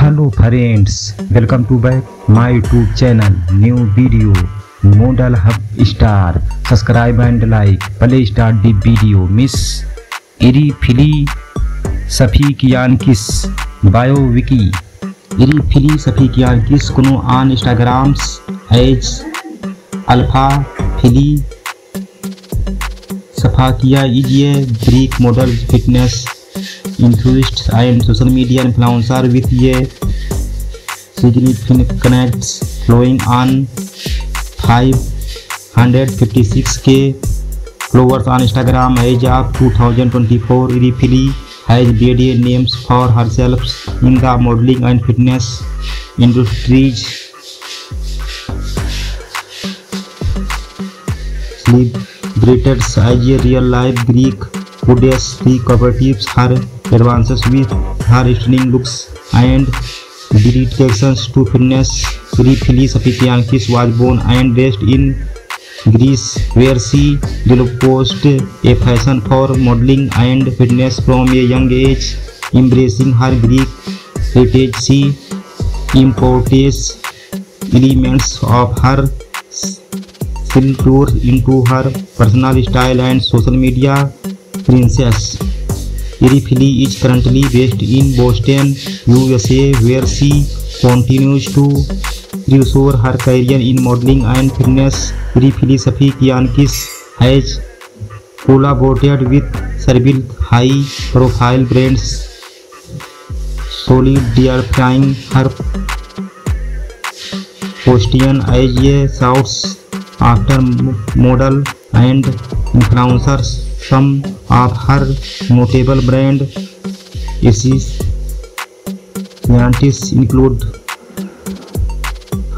Hello friends welcome to back my YouTube channel new video model hub star subscribe and like play star the video miss इरीफिली कियान किस फिली इरीफिली कियान किस कुनो आन Instagrams as alpha फिली सफा किया ए break model fitness Enthusiasts and social media influencers with a significant connects flowing on 556k followers on Instagram as of 2024. Rifili has made a name for herself in the modeling and fitness industries. Celebrated as a real-life Greek Good days, the cooperatives are advances with hard-hitting looks and dedications to fitness. Sirifilis Apikiankis was born and raised in Greece, where she developed a passion for modeling and fitness from a young age. Embracing her Greek heritage, she imports elements of her culture into her personal style and social media Princess. Irifili is currently based in Boston, USA, where she continues to pursue her career in modeling and fitness. Irifili Safi Kiankis has collaborated with several high-profile brands solidifying her position as a shouts after model and bronzer some of her notable brand एसिस include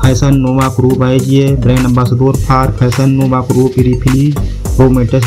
fashion nova proof है she brand ambassador for fashion nova proof रिफिली रोमेटस